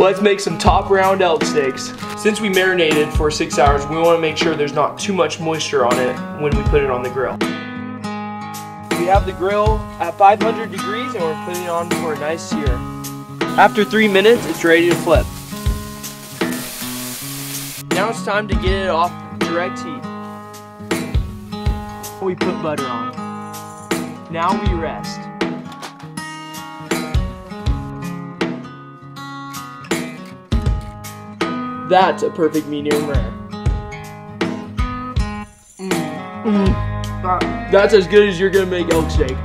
Let's make some top round elk steaks. Since we marinated for six hours, we want to make sure there's not too much moisture on it when we put it on the grill. We have the grill at 500 degrees and we're putting it on for a nice sear. After three minutes, it's ready to flip. Now it's time to get it off direct heat. We put butter on. Now we rest. That's a perfect medium rare. Mm. Mm. That's as good as you're gonna make elk steak.